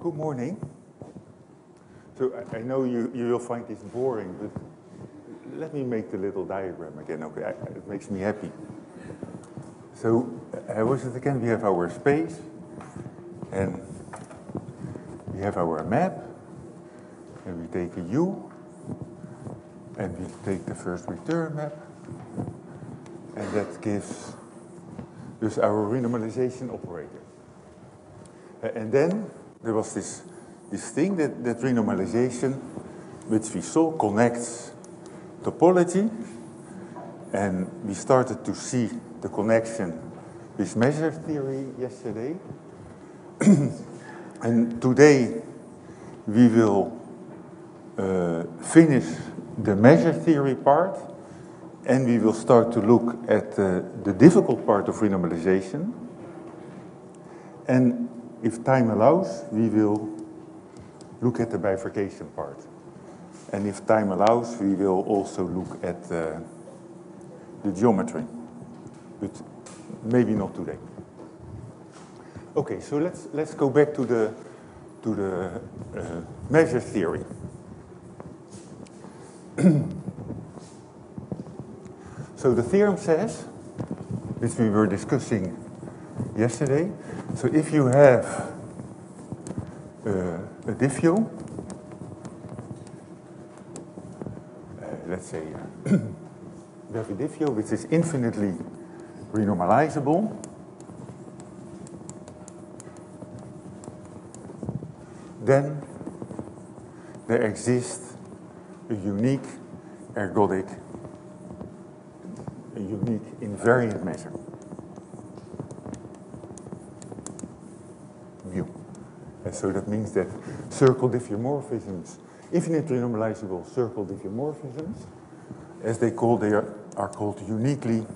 Good morning. So I, I know you, you will find this boring, but let me make the little diagram again, okay? I, it makes me happy. So, uh, was it again? We have our space, and we have our map, and we take a U, and we take the first return map, and that gives us our renormalization operator. And then there was this, this thing that, that renormalization, which we saw connects topology, and we started to see the connection with measure theory yesterday. and today we will uh, finish the measure theory part and we will start to look at uh, the difficult part of renormalization. And if time allows, we will look at the bifurcation part. And if time allows, we will also look at uh, the geometry, but maybe not today. Okay, so let's let's go back to the to the uh, measure theory. so the theorem says, which we were discussing yesterday, so if you have uh, a diffeo, uh, let's say uh, we have a diffeo which is infinitely renormalizable, then there exists a unique ergodic, a unique invariant measure. And so that means that circle diffeomorphisms, infinitely normalizable circle diffeomorphisms, as they call, they are, are called uniquely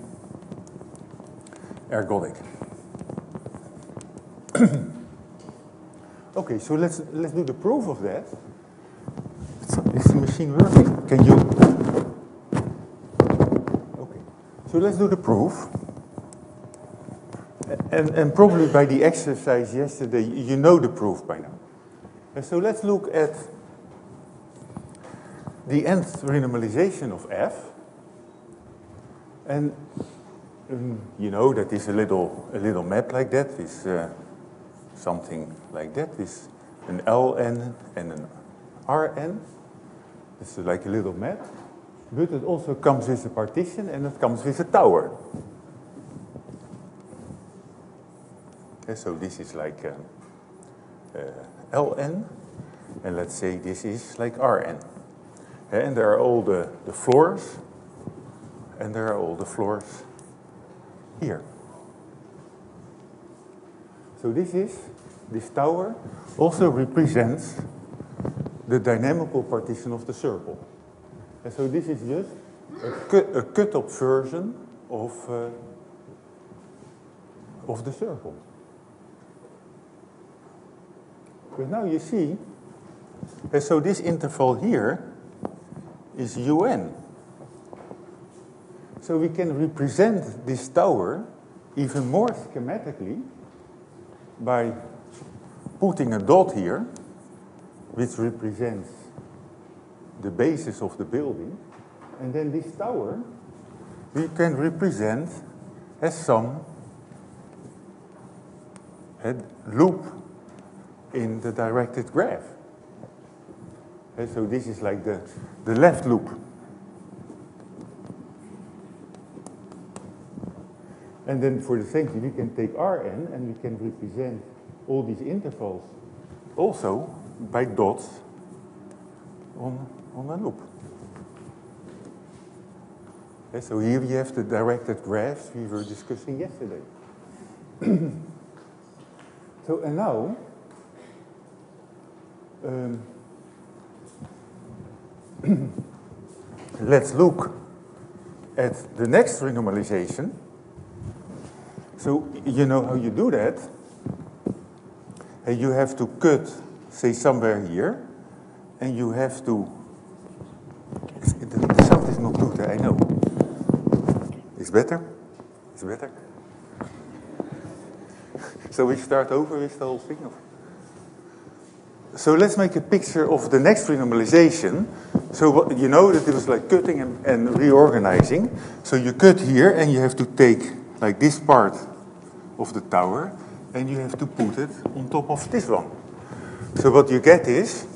ergodic. okay, so let's let's do the proof of that. Is the machine working? Can you? Okay, so let's do the proof. And, and probably by the exercise yesterday, you know the proof by now. And so let's look at the nth renormalization of f. And um, you know that is a little, a little map like that, is uh, something like that, is an Ln and an Rn. It's like a little map. But it also comes with a partition and it comes with a tower. So this is like um, uh, Ln, and let's say this is like Rn. And there are all the, the floors, and there are all the floors here. So this is, this tower also represents the dynamical partition of the circle. And so this is just a cut, a cut up version of, uh, of the circle. But now you see, eh, so this interval here is un. So we can represent this tower even more schematically by putting a dot here, which represents the basis of the building. And then this tower we can represent as some eh, loop in the directed graph. And so this is like the, the left loop. And then for the same thing, we can take Rn and we can represent all these intervals also by dots on, on a loop. Okay, so here we have the directed graphs we were discussing yesterday. so, and now um, let's look at the next renormalization. So you know how you do that. And you have to cut, say, somewhere here, and you have to. The sound is not good, I know. It's better? It's better? So we start over with the whole thing? So let's make a picture of the next renormalization. So you know that it was like cutting and, and reorganizing. So you cut here and you have to take like this part of the tower and you have to put it on top of this one. So what you get is,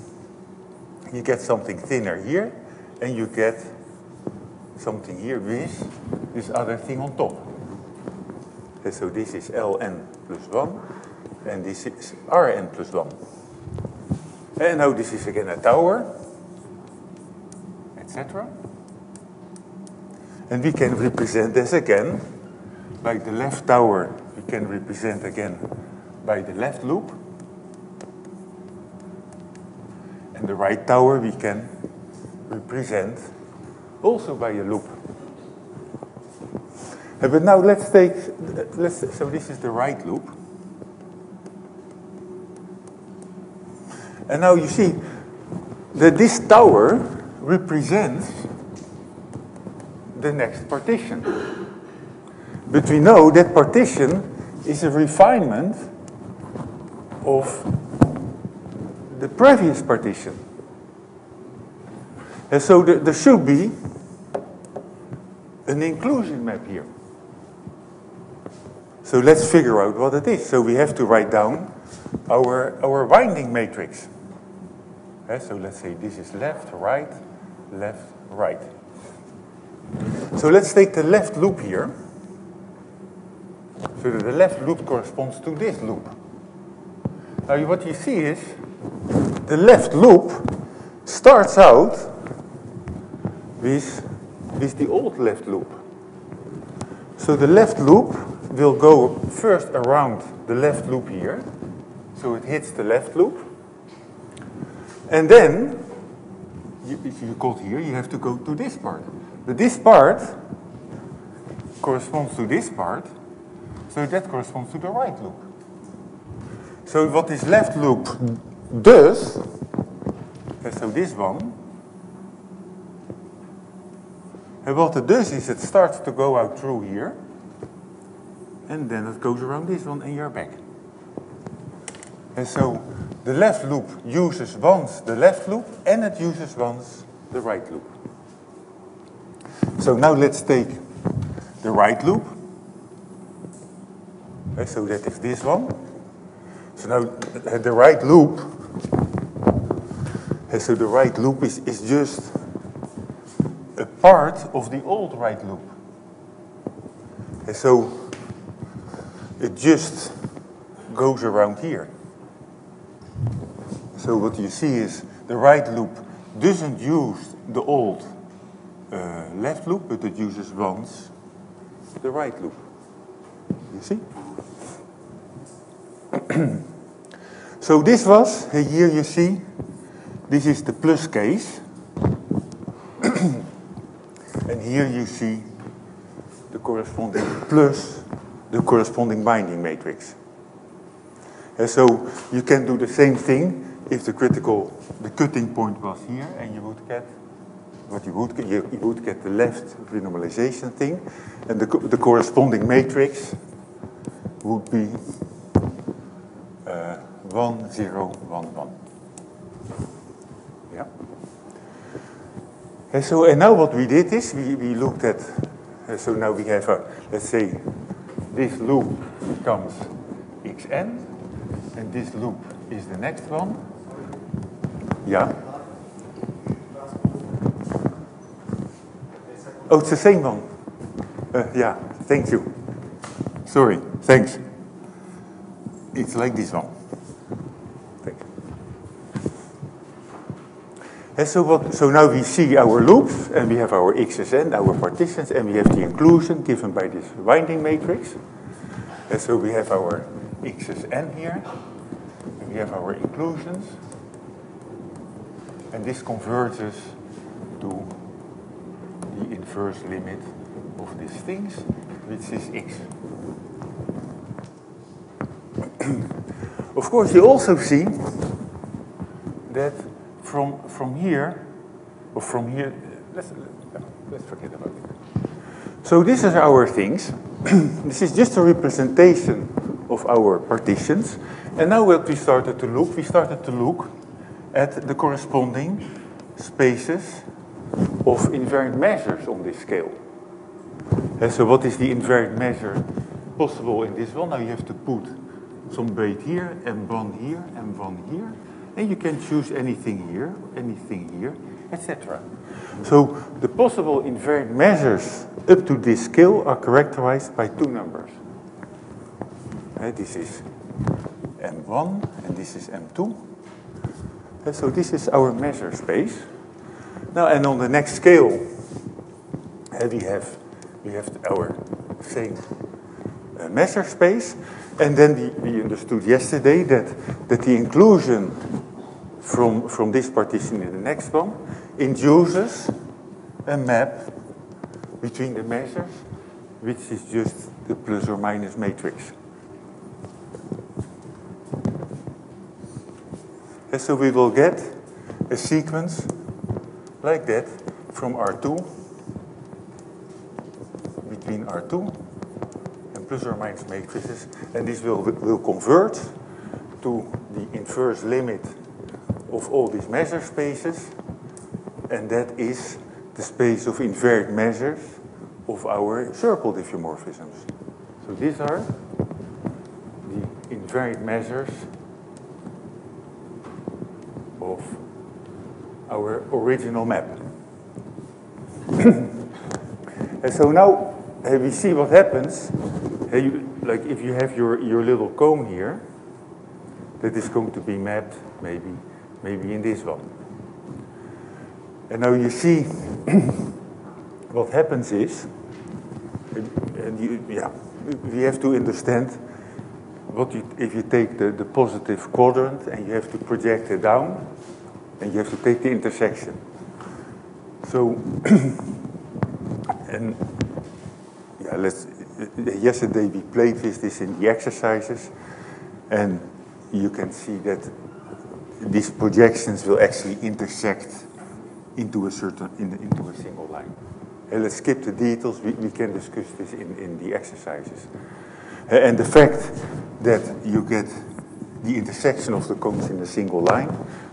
you get something thinner here and you get something here with this other thing on top. And so this is Ln plus 1 and this is Rn plus 1. And now this is again a tower, etc. And we can represent this again, like the left tower, we can represent again by the left loop. And the right tower we can represent also by a loop. But now let's take, let's, so this is the right loop. And now you see that this tower represents the next partition. But we know that partition is a refinement of the previous partition. And so there, there should be an inclusion map here. So let's figure out what it is. So we have to write down our, our winding matrix. So let's say this is left, right, left, right. So let's take the left loop here. So the left loop corresponds to this loop. Now what you see is the left loop starts out with, with the old left loop. So the left loop will go first around the left loop here. So it hits the left loop. And then, if you got here, you have to go to this part. But this part corresponds to this part, so that corresponds to the right loop. So what this left loop does, so this one, and what it does is it starts to go out through here, and then it goes around this one and you're back. And so the left loop uses once the left loop and it uses once the right loop. So now let's take the right loop. So that is this one. So now uh, the right loop, so the right loop is, is just a part of the old right loop. And so it just goes around here. So what you see is the right loop doesn't use the old uh, left loop, but it uses once the right loop. You see? so this was, here you see, this is the plus case. and here you see the corresponding plus, the corresponding winding matrix. And so you can do the same thing if the critical, the cutting point was here, and you would get what you would get, you, you would get the left renormalization thing, and the, the corresponding matrix would be uh, 1, 0, 1, 1. Yeah. And so, and now what we did is we, we looked at, uh, so now we have, a, let's say, this loop becomes xn, and this loop is the next one. Yeah. Oh, it's the same one. Uh, yeah, thank you. Sorry, thanks. It's like this one. Thank you. And so, what, so now we see our loops, and we have our XSN, our partitions, and we have the inclusion given by this winding matrix. And so we have our XSN here, and we have our inclusions. And this converges to the inverse limit of these things, which is x. of course, you also see that from, from here, or from here, let's, let's forget about it. So this is our things. this is just a representation of our partitions. And now what we started to look, we started to look at the corresponding spaces of invariant measures on this scale. And so what is the invariant measure possible in this one? Now you have to put some weight here, and one here, and one here. And you can choose anything here, anything here, etc. So the possible invariant measures up to this scale are characterized by two numbers. This is M1 and this is M2. Uh, so this is our measure space. Now, and on the next scale, uh, we have we have our same uh, measure space, and then the, we understood yesterday that that the inclusion from from this partition in the next one induces a map between the measures, which is just the plus or minus matrix. And so we will get a sequence like that from R2 between R2 and plus or minus matrices. And this will, will convert to the inverse limit of all these measure spaces. And that is the space of invariant measures of our circle diffeomorphisms. So these are the invariant measures of our original map. and so now uh, we see what happens. Uh, you, like if you have your, your little cone here, that is going to be mapped maybe, maybe in this one. And now you see what happens is, and you, yeah, we have to understand what you, if you take the, the positive quadrant and you have to project it down, and you have to take the intersection. So, and yeah, let's, yesterday we played with this in the exercises, and you can see that these projections will actually intersect into a certain, in into a single line. And let's skip the details, we, we can discuss this in, in the exercises. Eh, and the fact that you get the intersection of the cones in a single line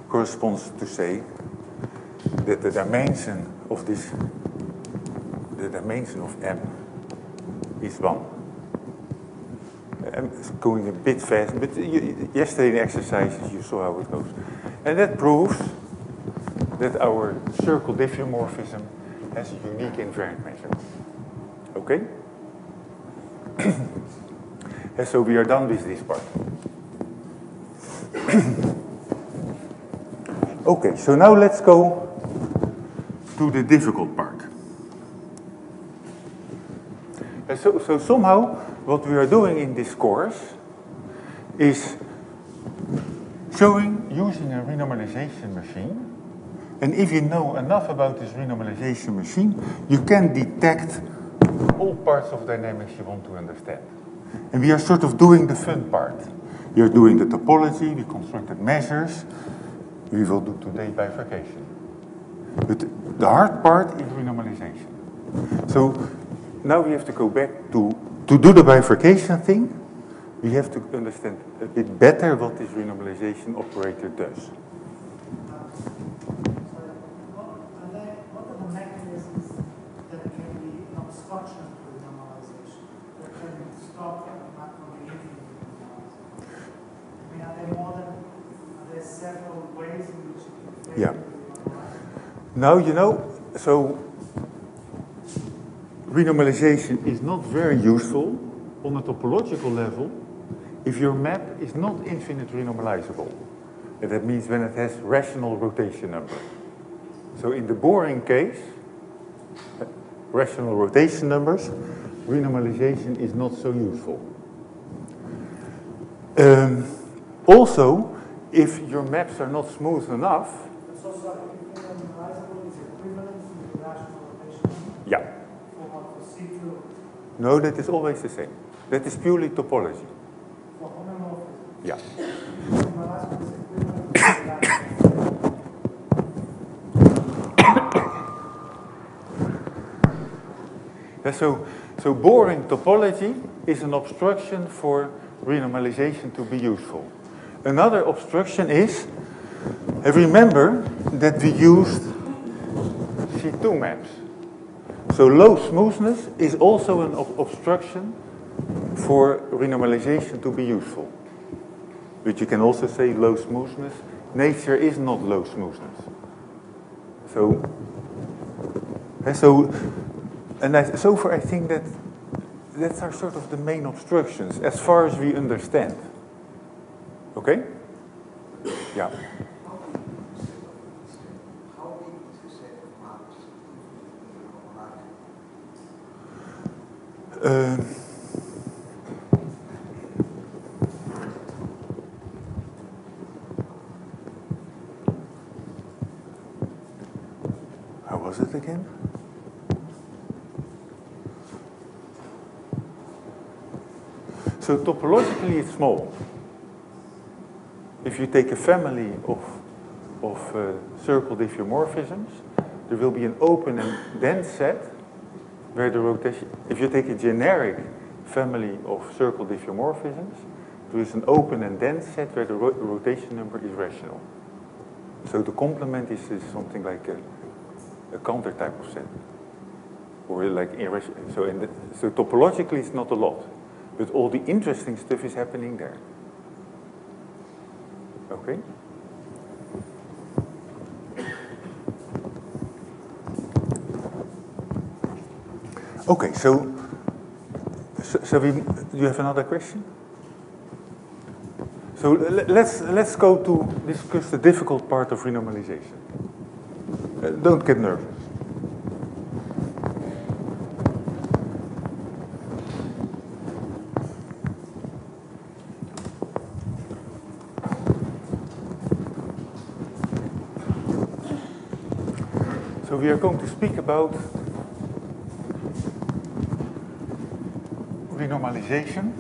corresponds to say that the dimension of this, the dimension of M is 1. I'm going a bit fast, but you, yesterday in the exercises you saw how it goes. And that proves that our circle diffeomorphism has a unique invariant measure. Okay? and so we are done with this part. Okay, so now let's go to the difficult part. And so, so somehow what we are doing in this course is showing using a renormalization machine. And if you know enough about this renormalization machine, you can detect all parts of dynamics you want to understand. And we are sort of doing the fun part. We are doing the topology, we constructed measures, we will do today bifurcation. But the hard part is renormalization. So now we have to go back to, to do the bifurcation thing, we have to understand a bit better what this renormalization operator does. Yeah. Now, you know, so renormalization is not very useful on a topological level if your map is not infinite renormalizable. And that means when it has rational rotation number. So in the boring case, rational rotation numbers, renormalization is not so useful. Um, also, if your maps are not smooth enough, yeah. No, that is always the same. That is purely topology. Yeah. yeah so, so boring topology is an obstruction for renormalization to be useful. Another obstruction is remember that we used C2 maps. So low smoothness is also an ob obstruction for renormalization to be useful. But you can also say low smoothness. Nature is not low smoothness. So, and so, and I, so far I think that that's are sort of the main obstructions as far as we understand. Okay? Yeah. Uh, how was it again? So topologically it's small. If you take a family of, of uh, circle diffeomorphisms, there will be an open and dense set where the rotation, if you take a generic family of circle diffeomorphisms, there is an open and dense set where the ro rotation number is rational. So the complement is, is something like a, a Cantor type of set. Or like irrational. So, in the, so topologically it's not a lot. But all the interesting stuff is happening there. Okay? Okay, so, so, so we, do you have another question? So let's, let's go to discuss the difficult part of renormalization. Uh, don't get nervous. So we are going to speak about renormalization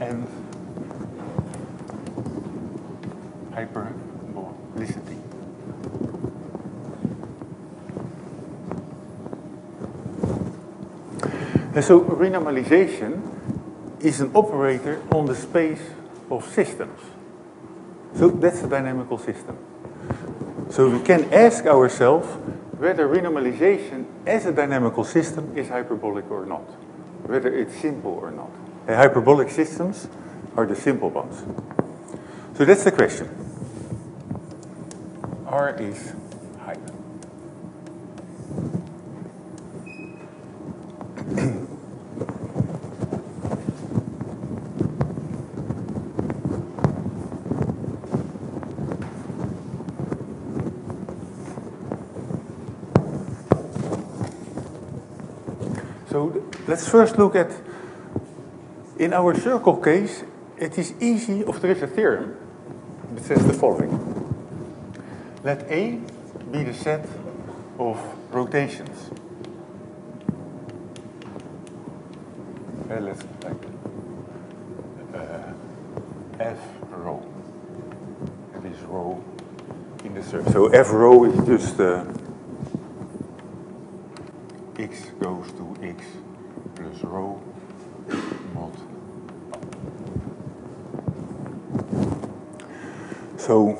and hyperbolicity. And so renormalization is an operator on the space of systems. So that's a dynamical system. So we can ask ourselves whether renormalization as a dynamical system is hyperbolic or not, whether it's simple or not. And hyperbolic systems are the simple ones. So that's the question. R is hyper. So let's first look at, in our circle case, it is easy, or there is a theorem that says the following. Let A be the set of rotations. Uh, let's like uh, F rho. It is rho in the circle. So F rho is just uh, x goes to x plus rho mod. So,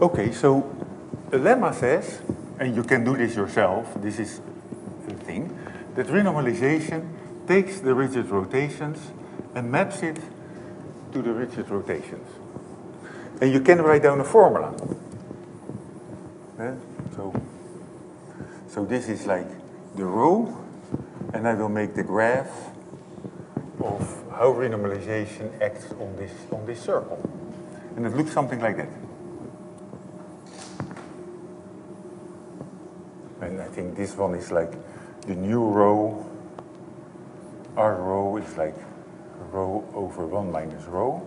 okay, so the lemma says, and you can do this yourself, this is the thing, that renormalization takes the rigid rotations and maps it to the rigid rotations. And you can write down a formula. Yeah? So, so this is like the rho, and I will make the graph of how renormalization acts on this, on this circle. And it looks something like that. And I think this one is like the new rho. R rho is like rho over 1 minus rho.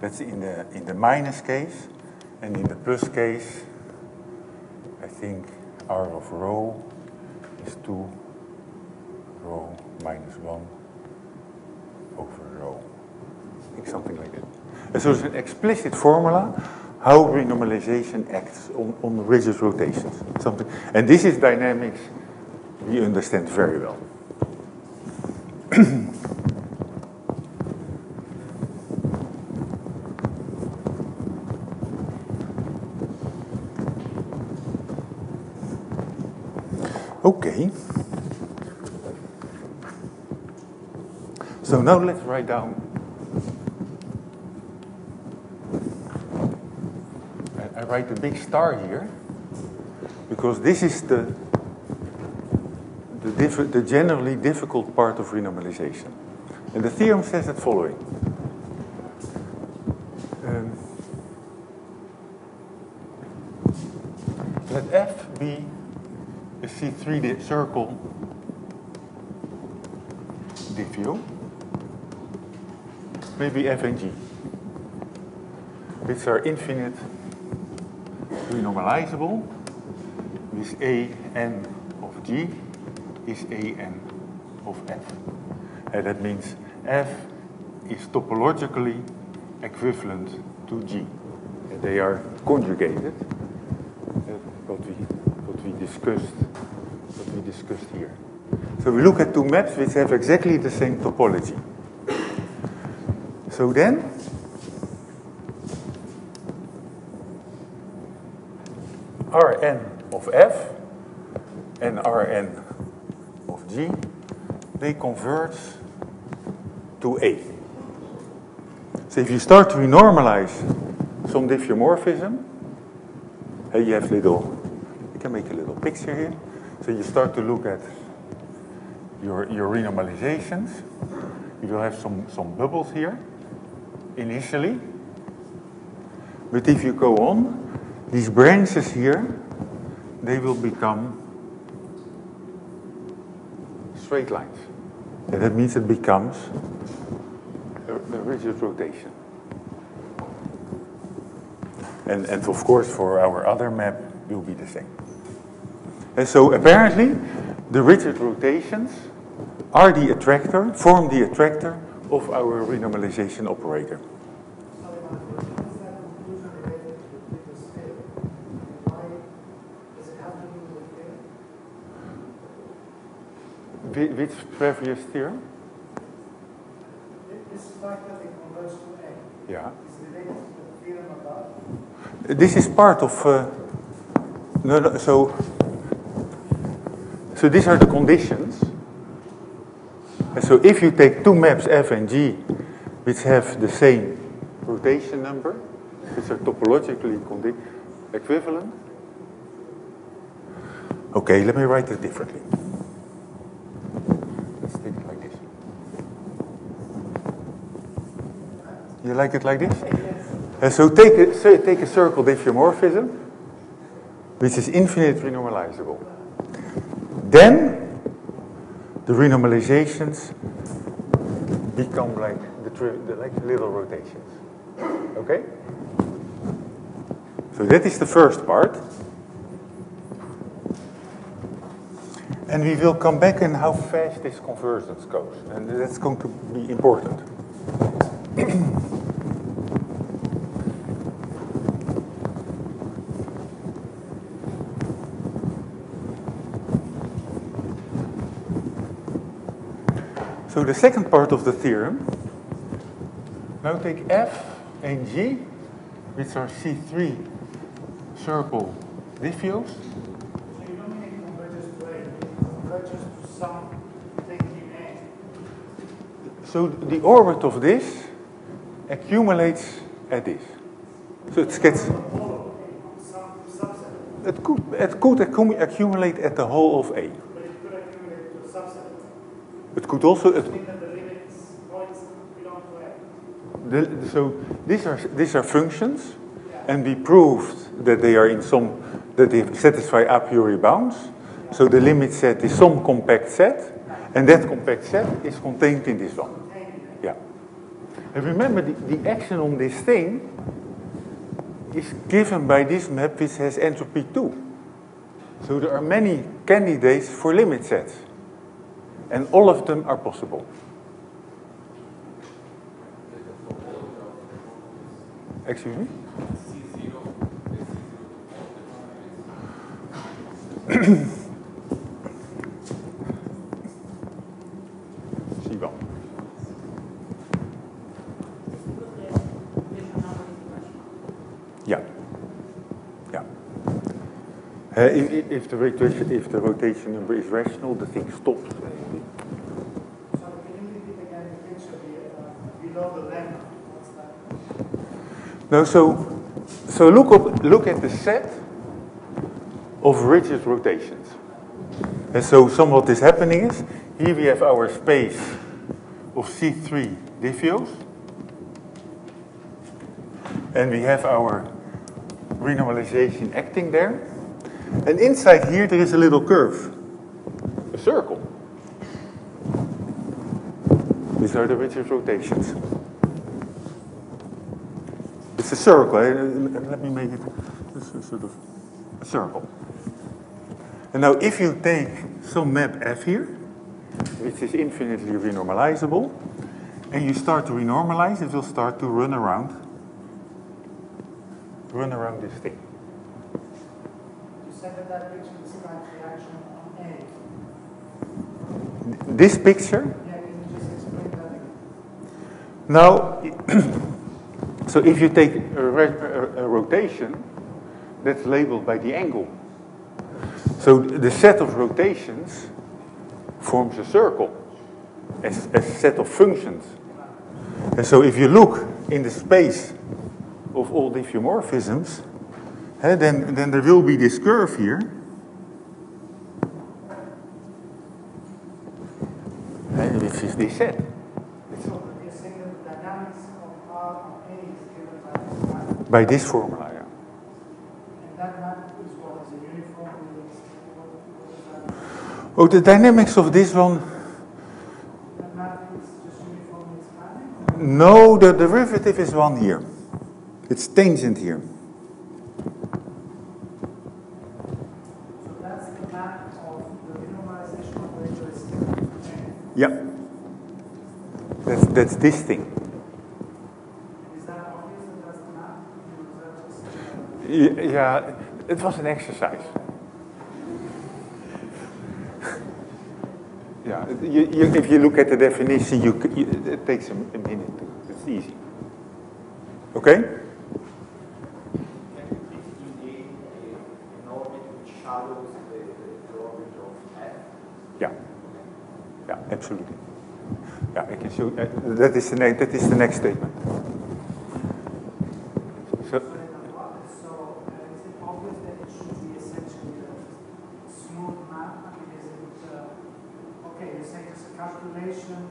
That's in the, in the minus case. And in the plus case, I think R of rho is 2 rho minus 1 over rho. Something like that. And so it's an explicit formula how renormalization acts on, on rigid rotations. Something, and this is dynamics we understand very well. Okay. So now let's write down. I, write a big star here because this is the the, the generally difficult part of renormalization. And the theorem says the following. 3D circle diffeo, maybe f and g. Which are infinite renormalizable with a n of g is a n of f. And that means f is topologically equivalent to g. And they are conjugated, uh, what, we, what we discussed discussed here. So we look at two maps which have exactly the same topology. So then, Rn of F and Rn of G, they converge to A. So if you start to renormalize some diffeomorphism, and you have little, you can make a little picture here. So you start to look at your, your renormalizations. You will have some, some bubbles here initially. But if you go on, these branches here, they will become straight lines. And that means it becomes a, rigid rotation. And, and of course, for our other map, will be the same. And so apparently, the rigid rotations are the attractor, form the attractor of our renormalization operator. Which previous theorem? This to A Yeah. is related to the theorem above. This is part of. Uh, no, no, so. So these are the conditions. And so if you take two maps F and G, which have the same rotation number, which are topologically equivalent. Okay, let me write it differently. Let's take it like this. You like it like this? Yes. And so take a, so take a circle diffeomorphism, which is infinitely renormalizable. Then the renormalizations become like the, like little rotations. Okay? So that is the first part. And we will come back in how fast this convergence goes. And that's going to be important. So the second part of the theorem, now take F and G, which are C3 circle diffeos. So. So the orbit of this accumulates at this. So it gets, it could, it could accu- accumulate at the whole of A. but it could accumulate to a subset. It could also, it, the limits points belong to A. the, so these are, these are functions, and we proved that they are in some, that they satisfy a priori bounds. So the limit set is some compact set, and that compact set is contained in this one. Yeah. And remember, the, the action on this thing is given by this map which has entropy 2. So there are many candidates for limit sets. And all of them are possible. Excuse me? Uh, if, if, the rotation, if the rotation number is rational, the thing stops. So can you repeat again the picture below the? No, so, so look, up, look at the set of rigid rotations. And so some what is happening is, here we have our space of C3 diffeos. And we have our renormalization acting there. And inside here there is a little curve, a circle. These are the rigid rotations. It's a circle. eh? Let me make it this is sort of a circle. And now if you take some map F here, which is infinitely renormalizable, and you start to renormalize, it will start to run around, run around this thing. You said that that picture describes reaction on A. This picture, Yeah, can you just explain that again? now, so if you take a- a rotation, that's labeled by the angle. So the set of rotations forms a circle as a set of functions. And so if you look in the space of all diffeomorphisms, then, then there will be this curve here. which is this set. So you're saying that the dynamics of R on A is given by this this formula, ah, yeah. and that is what is a uniform release. What, what is that? Oh, the dynamics of this one, That map is just uniformly expanding? no, the derivative is one here. It's tangent here. So that's the Yeah. That's, that's this thing. Yeah, it was an exercise. Yeah, you, you, if you look at the definition, you, you, it takes a, a minute. It's easy. Okay? Can you please indicate an orbit which shadows the, the, the orbit of F? Yeah. Yeah, absolutely. Yeah, I can show. Uh, that is the next. That is the next statement. So, So uh, is it obvious that it should be essentially a smooth map? I mean, is it, uh, okay, you say just a calculation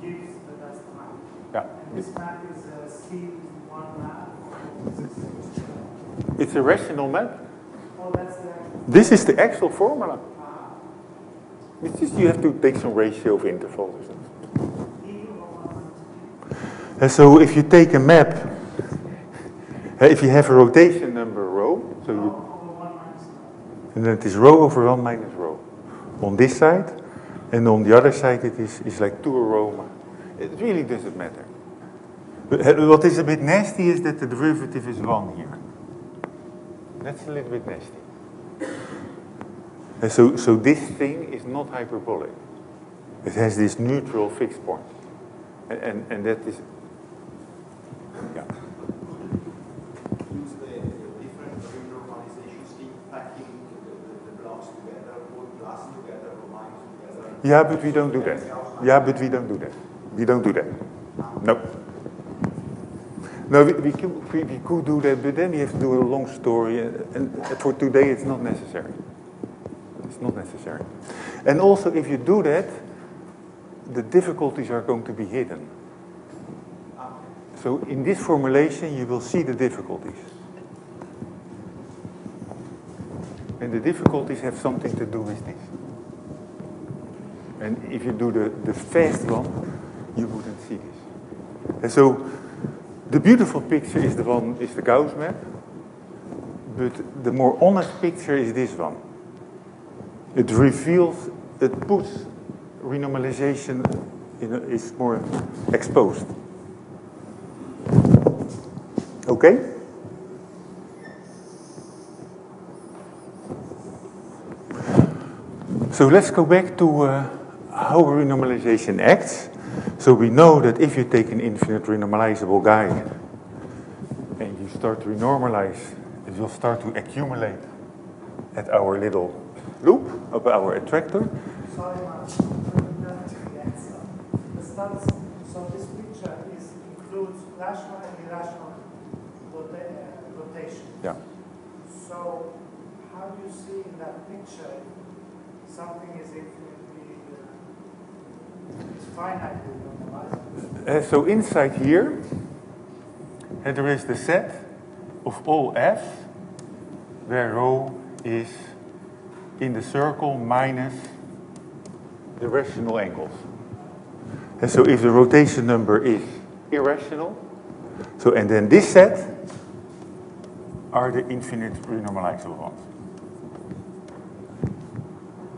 gives that that's the map. yeah, And this map is a C one map? or is it- it's a rational map. Oh, the. This is the actual formula. It's just you have to take some ratio of intervals or something. E or And so if you take a map, uh, if you have a rotation number rho, so you, and then it is rho over 1 minus rho on this side, and on the other side it is, is like 2 rho. It really doesn't matter. But, uh, What is a bit nasty is that the derivative is 1 here. That's a little bit nasty. So, so this thing is not hyperbolic. It has this neutral fixed point. And, and, and that is, yeah. Use the, the different renormalization scheme, packing the, the, the blocks together, put plus together, or minus together. Yeah, but we don't do that. Yeah, but we don't do that. We don't do that. No. No, we, we, could, we, we could do that, but then we have to do a long story, and, and for today it's not necessary. It's not necessary. And also, if you do that, the difficulties are going to be hidden. So in this formulation, you will see the difficulties. And the difficulties have something to do with this. And if you do the, the fast one, you wouldn't see this. And so the beautiful picture is the one is the Gauss map, but the more honest picture is this one. It reveals, it puts renormalization in a, is more exposed. Okay? So let's go back to uh, how renormalization acts. So we know that if you take an infinite renormalizable guy and you start to renormalize, it will start to accumulate at our little loop of our attractor. Sorry, Mark. Yes. The studs, so this picture is, includes rational and irrational uh, rotation. Yeah. So how do you see in that picture something is infinitely, uh, it's finitely? Uh, so inside here, there is the set of all f, where rho is in the circle minus the rational angles. And so if the rotation number is irrational, so and then this set are the infinite renormalizable ones.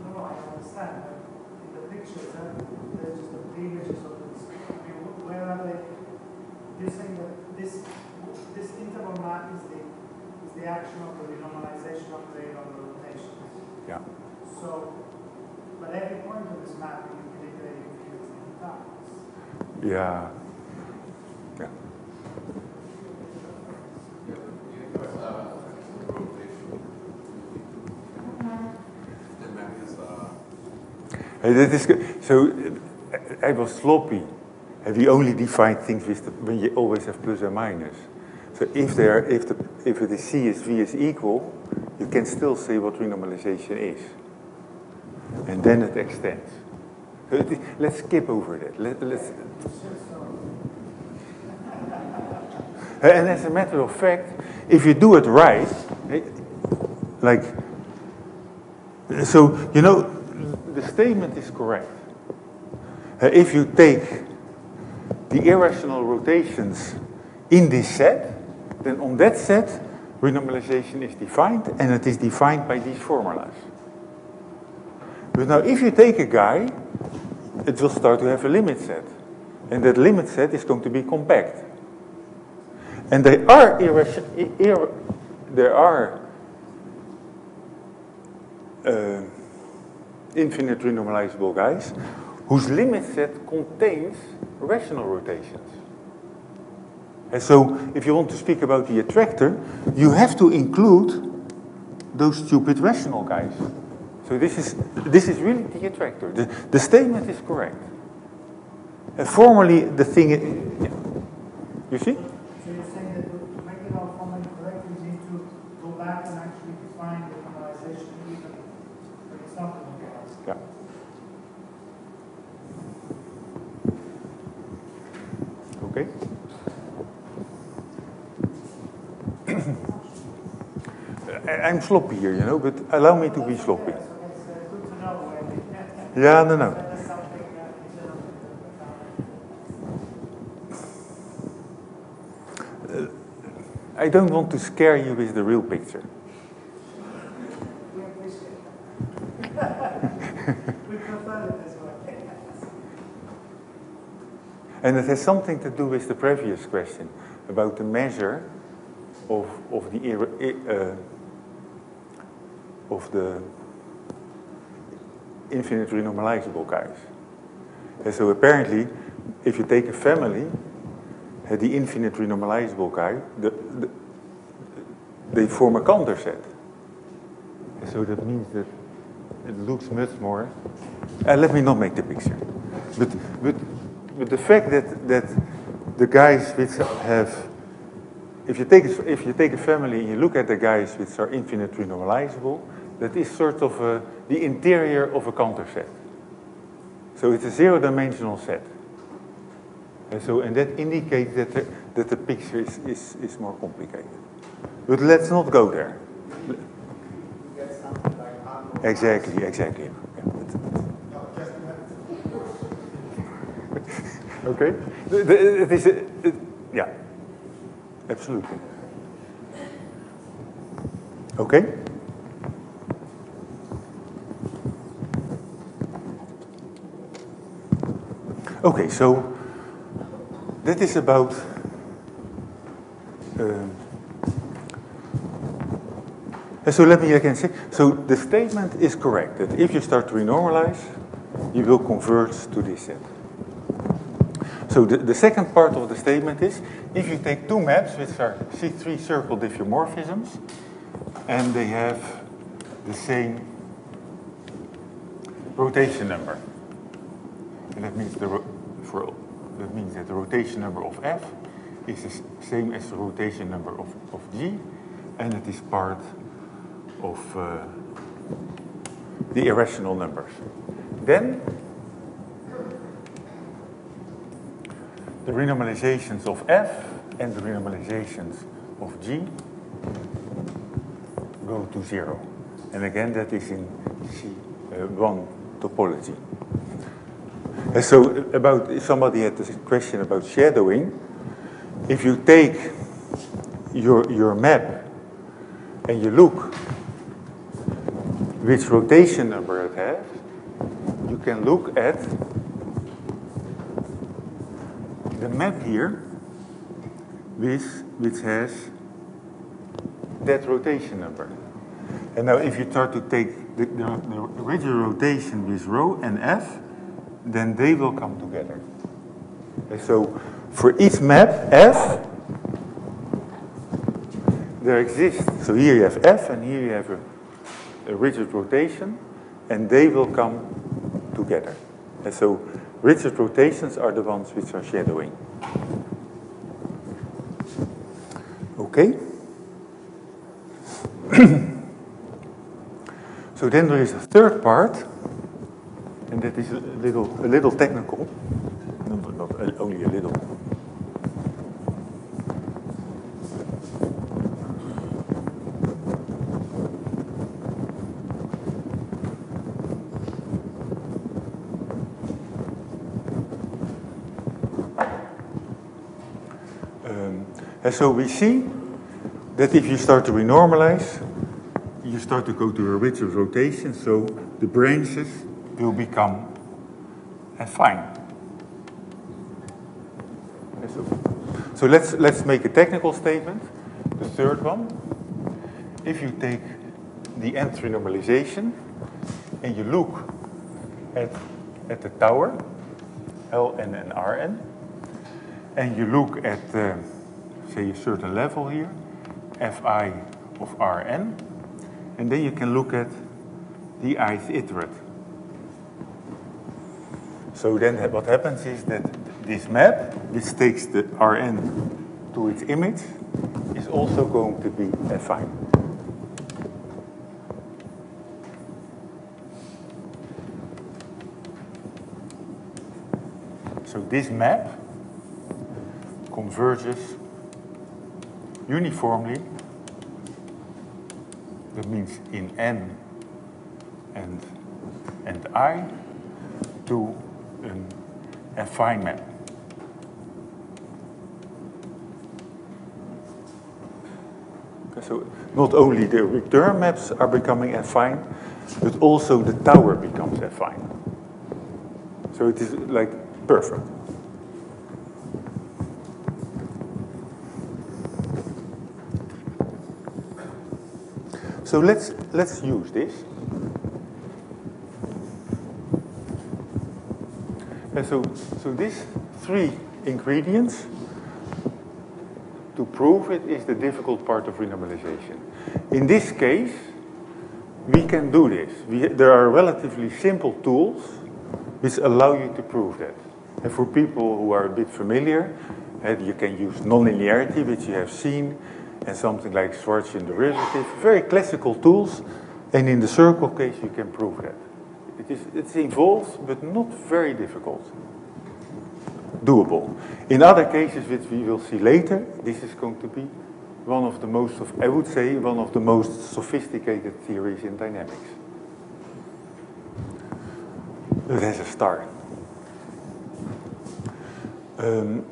No, no, I understand, but in the pictures, uh, there's just the images of this. I mean, wh- where are they? You're saying that this, this interval map is the, is the action of the renormalization of the on the rotations. Yeah. So, but every this you. Yeah. Yeah. Hey, that is. So eh, I was sloppy. And we only define things with the, when you always have plus or minus. So if there, if the, if the C is V is equal, you can still say what renormalization is, and then it extends. It- Let's skip over that. Let, let's. And as a matter of fact, if you do it right, eh, like, so you know, the statement is correct. Uh, if you take the irrational rotations in this set, then on that set, renormalization is defined, and it is defined by these formulas. But now, if you take a guy, it will start to have a limit set. And that limit set is going to be compact. And there are irration, i- ir, there are uh, infinite renormalizable guys whose limit set contains rational rotations. And so, if you want to speak about the attractor, you have to include those stupid rational guys. So this is this is really the attractor. The, the statement is correct. And formally, the thing, i- yeah. you see? So you're saying that to make it all formally correct, we need to go back and actually define the normalization even when it's not normalized. Yeah. Okay. I'm sloppy here, you know, but allow me to be sloppy. So it's uh, good to know when Yeah, no, no. a I don't want to scare you with the real picture. And it has something to do with the previous question about the measure of, of the uh, of the infinite renormalizable guys. And so apparently, if you take a family, uh, the infinite renormalizable guy, the, the, they form a Cantor set. And so that means that it looks much more. Uh, let me not make the picture. But, but, but the fact that, that the guys which have, if you, take, a- if you take a family and you look at the guys which are infinite renormalizable, that is sort of a, the interior of a Cantor set. So it's a zero-dimensional set. And so, and that indicates that the, that the picture is, is, is more complicated. But let's not go there. Exactly, exactly. Yeah, Okay. The- the- Het is, eh, absolutely. Okay. Okay, so that is about um, so let me again say, so the statement is correct that if you start to renormalize, you will converge to this set. So the, the second part of the statement is, if you take two maps which are C3 circle diffeomorphisms, and they have the same rotation number. And that means the for that means that the rotation number of f is the same as the rotation number of, of g, and it is part of uh, the irrational numbers. Then the renormalizations of f and the renormalizations of g go to zero. And again, that is in C1 topology. So about, somebody had this question about shadowing, if you take your, your map and you look which rotation number it has, you can look at the map here with, which has that rotation number. And now if you try to take the, the, the original rotation with rho and f, then they will come together. And so for each map f, there exists, so here you have f and here you have a, a rigid rotation, and they will come together. And so rigid rotations are the ones which are shadowing. Okay? so then there is a third part, and that is a little, a little technical, not, not only a little. Ehm, and so we see that if you start to renormalize, you start to go to a rigid rotation, so the branches will become affine. so let's, let's make a technical statement, the third one. If you take the nth normalization and you look at, at the tower, Ln and Rn, and you look at, uh, say, a certain level here, Fi of Rn, and then you can look at the ith iterate. So then what happens is that this map, which takes the Rn to its image, is also going to be affine. So this map converges uniformly, that means in N and, and I, to affine map. So not only the return maps are becoming affine, but also the tower becomes affine. So it is like perfect. So let's let's use this. And so so these three ingredients to prove it is the difficult part of renormalization. In this case, we can do this. We, there are relatively simple tools which allow you to prove that. And for people who are a bit familiar, uh, you can use nonlinearity, which you have seen, and something like Schwarzian derivative, very classical tools. And in the circle case, you can prove that. It is, it's involved, but not very difficult. Doable. In other cases, which we will see later, this is going to be one of the most, of, I would say, one of the most sophisticated theories in dynamics. It has a star. Um,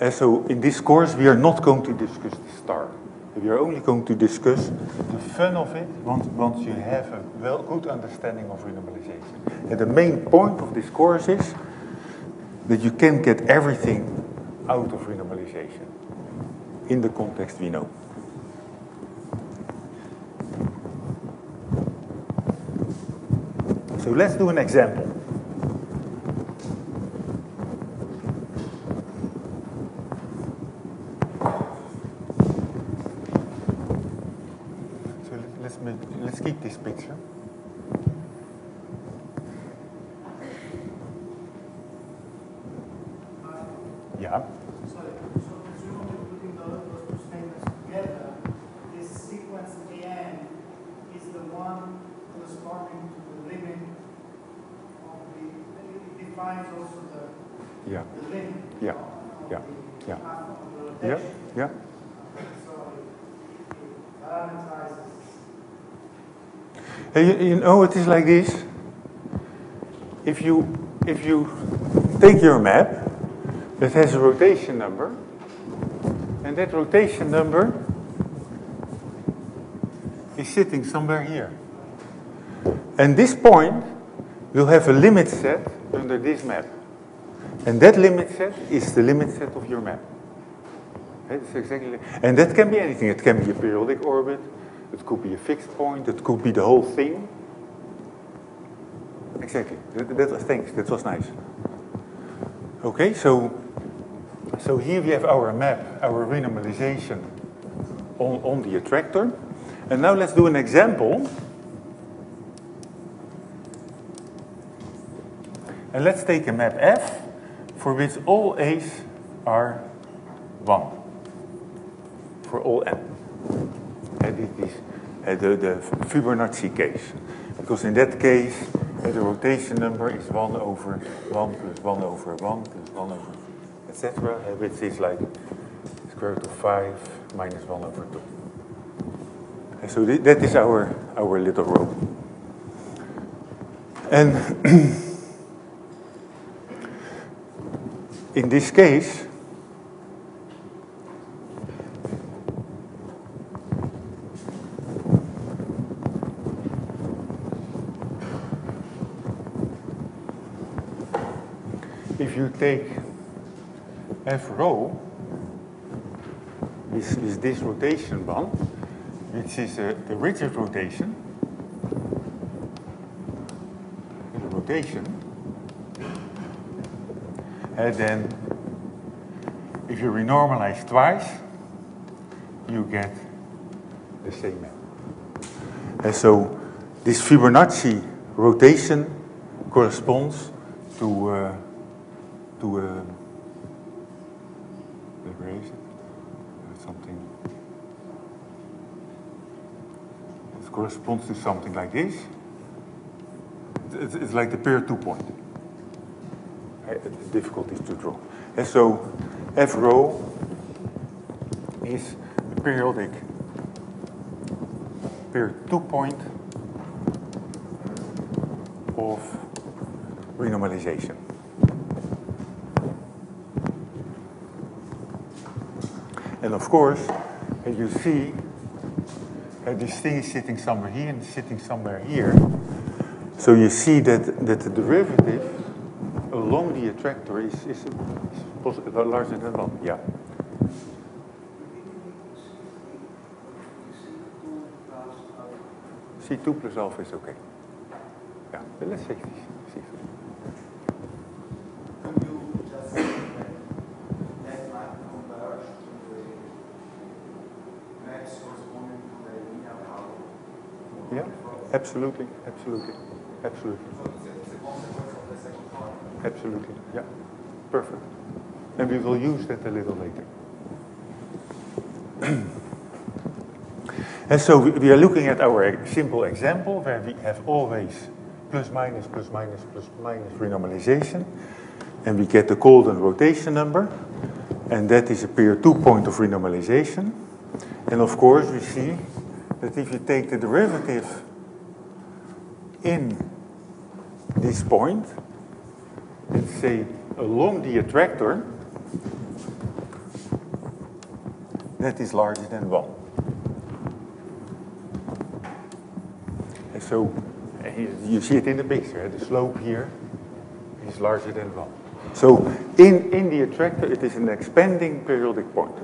and so in this course, we are not going to discuss the star. We are only going to discuss the fun of it once, you have a well, good understanding of renormalization. And the main point of this course is that you can get everything out of renormalization in the context we know. So let's do an example. keep this picture. Yeah. Sorry, so presumably putting those, those two statements together, this sequence at the end is the one corresponding to the limit of the, it defines also the, Yeah. the limit. Yeah, of yeah, the yeah. path of the Yeah. rotation. Yeah. So it, it parameterizes Hey, you, you know it is like this. If you if you take your map that has a rotation number, and that rotation number is sitting somewhere here. And this point will have a limit set under this map. And that limit set is the limit set of your map. It's exactly, and that can be anything. It can be a periodic orbit, it could be a fixed point, it could be the whole thing. Exactly. That, that, thanks, that was nice. Okay, so, so here we have our map, our renormalization on, on the attractor. And now let's do an example. And let's take a map F for which all A's are 1 for all n. And it is the, the Fibonacci case. Because in that case, uh, the rotation number is 1 over 1 plus 1 over 1 plus 1 over, etc. Uh, which is like square root of 5 minus 1 over 2. And so th that is our, our little rho. And in this case, if you take f rho, is, is this rotation one, which is uh, the rigid rotation, the rotation, and then if you renormalize twice, you get the same map. And so this Fibonacci rotation corresponds to uh, to uh, where is it? Uh, Something. It corresponds to something like this. It's, it's like the period two point. Uh, The difficulty is to draw. And so F rho is a periodic period two point of renormalization. And of course, as you see this thing is sitting somewhere here and sitting somewhere here. So you see that, that the derivative along the attractor is, is, is larger than 1. Yeah. C2 plus alpha is okay. Yeah, but let's say C3. Could you just say that that might converge to the maps corresponding to the linear power? Yeah, absolutely, absolutely, absolutely, absolutely. Yeah, perfect. And we will use that a little later. and so we, are looking at our simple example where we have always plus minus plus minus plus minus renormalization. And we get the golden rotation number. And that is a period two point of renormalization. And of course we see that if you take the derivative in this point, let's say along the attractor, that is larger than 1. And so uh, you- see it in the picture, the slope here is larger than 1. So in, in the attractor, it is an expanding periodic point.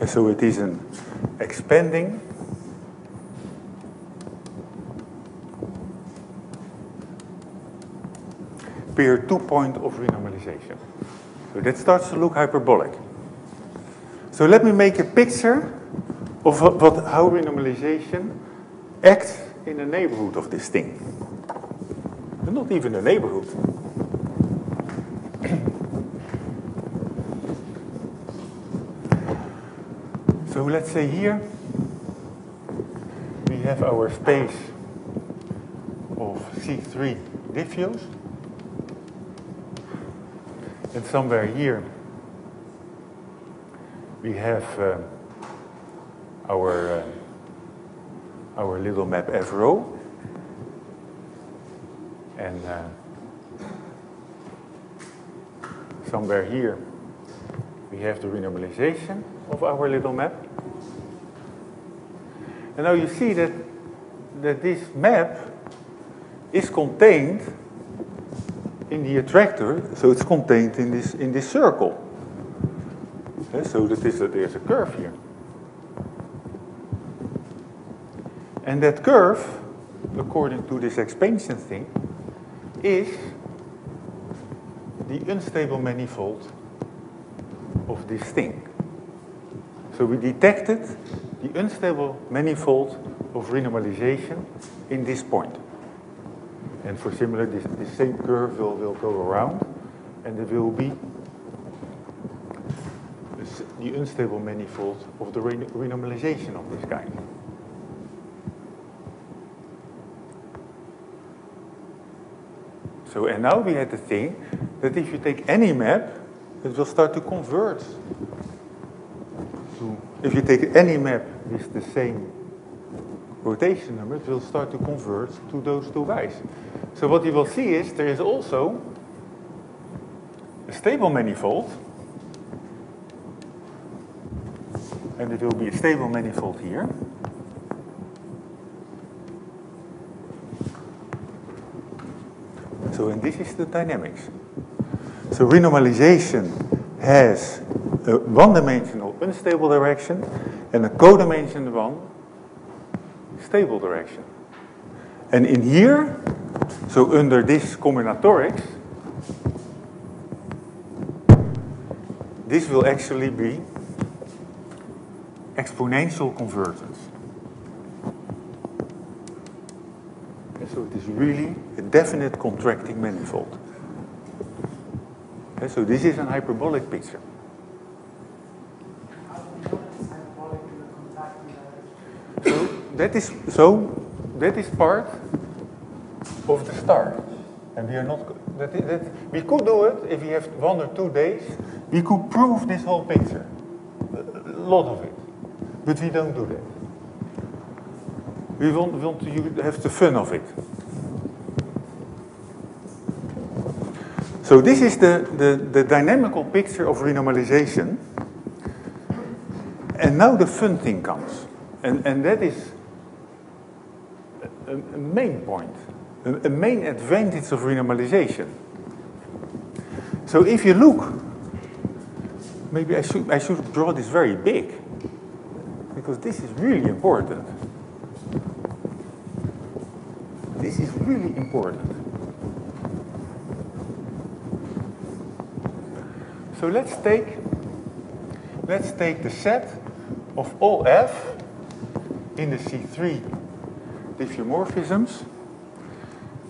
And so it is an expanding period two point of renormalization. So that starts to look hyperbolic. So let me make a picture of what, what, how renormalization acts in the neighborhood of this thing. But not even the neighborhood. so let's say here we have our space of C3 diffeos. And somewhere here we have uh, our, uh, our little map rho. And uh, somewhere here we have the renormalization of our little map. And now you see that, that this map is contained in the attractor, so it's contained in this, in this circle. Okay, so that is a, there's a curve here. And that curve, according to this expansion thing, is the unstable manifold of this thing. So we detected the unstable manifold of renormalization in this point. And for similar, this, this same curve will, will go around, and it will be the unstable manifold of the renormalization of this kind. So, and now we had the thing that if you take any map, it will start to converge. To, if you take any map with the same rotation number, it will start to converge to those two guys. So what you will see is there is also a stable manifold, and it will be a stable manifold here. So, and this is the dynamics. So renormalization has a one-dimensional unstable direction and a co-dimensional one stable direction. And in here, so under this combinatorics, this will actually be exponential convergence. So it is really a definite contracting manifold. So this is an hyperbolic picture. That is so that is part of the star. And we are not that, that we could do it if we have one or two days. We could prove this whole picture. A lot of it. But we don't do that. We want, want to have the fun of it. So this is the, the, the dynamical picture of renormalization. And now the fun thing comes. And, and that is main point, a, main advantage of renormalization. So if you look, maybe I should, I should draw this very big, because this is really important. This is really important. So let's take let's take the set of all f in the C3 diffeomorphisms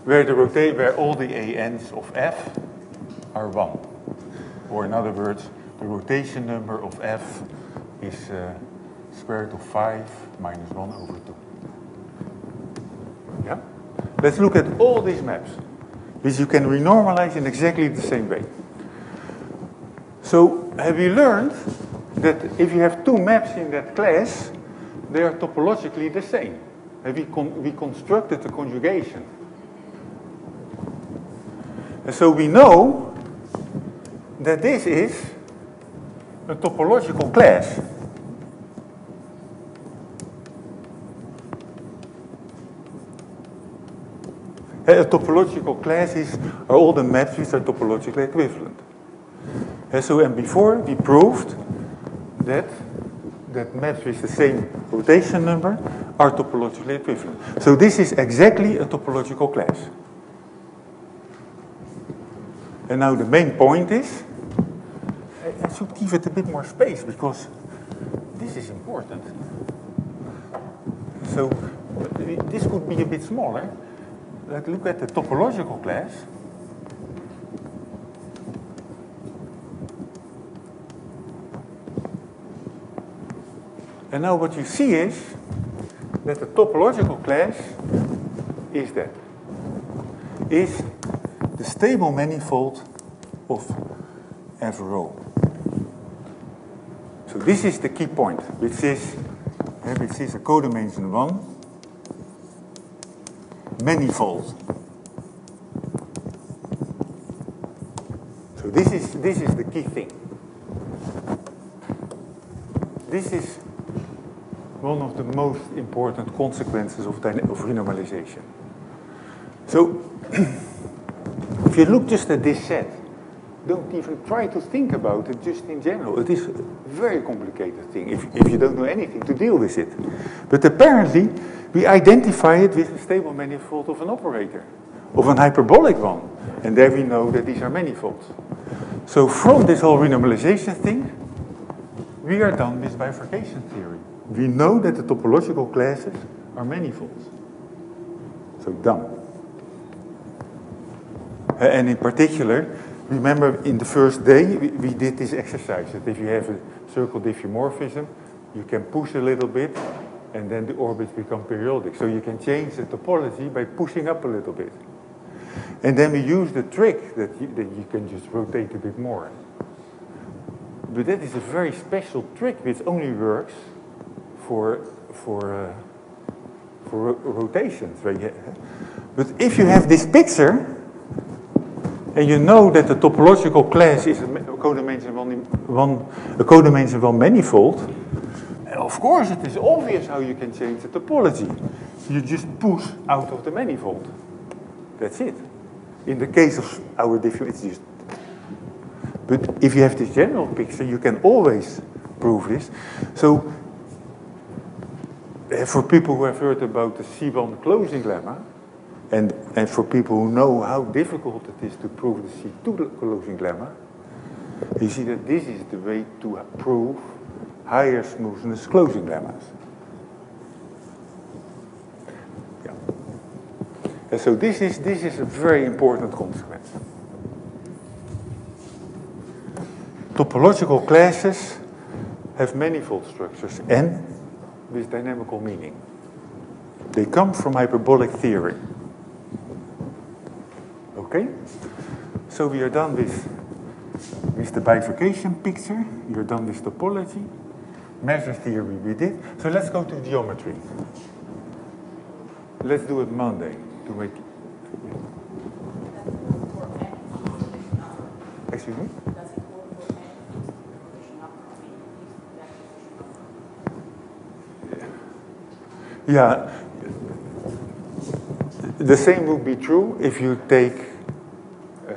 where the rotate where all the ANs of f are 1. Or in other words, the rotation number of f is uh, square root of 5 minus 1 over 2. Yeah? Let's look at all these maps, which you can renormalize in exactly the same way. So have you learned that if you have two maps in that class, they are topologically the same? Have we, con we constructed the conjugation? And so we know that this is a topological class. A topological class is, are all the maps which are topologically equivalent. And so, and before we proved that that maps with the same rotation number are topologically equivalent. So this is exactly a topological class. And now the main point is, I should give it a bit more space because this is important. So uh, this could be a bit smaller. Let's look at the topological class. And now what you see is that the topological class is that. Is the stable manifold of F rho. So this is the key point, which is, which is a codimension 1 manifold. So this is, this is the key thing. This is one of the most important consequences of, of renormalization. So, if you look just at this set, don't even try to think about it just in general. It is a very complicated thing if, if you don't know anything to deal with it. But apparently, we identify it with a stable manifold of an operator, of an hyperbolic one. And there we know that these are manifolds. So from this whole renormalization thing, we are done with bifurcation theory. We know that the topological classes are manifolds. So done. And in particular, remember in the first day we, we, did this exercise that if you have a circle diffeomorphism, you can push a little bit and then the orbits become periodic. So you can change the topology by pushing up a little bit. And then we use the trick that you, that you can just rotate a bit more. But that is a very special trick which only works for, for, uh, for rotations. But if you have this picture, and you know that the topological class is a codimension one, one, a codimension one manifold, of course it is obvious how you can change the topology. You just push out of the manifold. That's it. In the case of our diffusion, it's just... But if you have this general picture, you can always prove this. So Eh, for people who have heard about the C1 closing lemma, and, and for people who know how difficult it is to prove the C2 closing lemma, you see that this is the way to prove higher smoothness closing lemmas. Yeah. And so this is, this is a very important consequence. Topological classes have manifold structures and with dynamical meaning. They come from hyperbolic theory. Okay? So we are done with, with the bifurcation picture. We are done with topology. Measure theory we did. So let's go to geometry. Let's do it Monday to make Excuse me? Yeah, the same would be true if you take uh,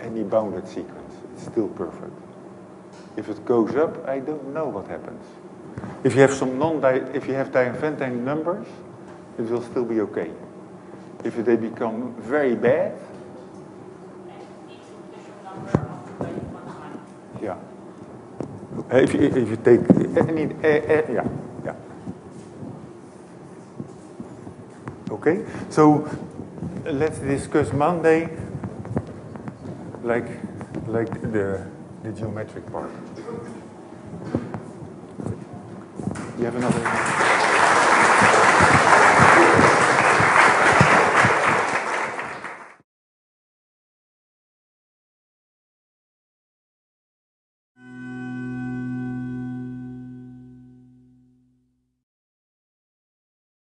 any bounded sequence. It's still perfect. If it goes up, I don't know what happens. If you have some non if you have Diophantine numbers, it will still be okay. If they become very bad, yeah. If you, if you take any, uh, uh, yeah. Okay, so let's discuss Monday, like like the the geometric part. You have another.